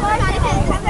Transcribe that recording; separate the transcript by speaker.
Speaker 1: ไม่ใช่ใช่ใช่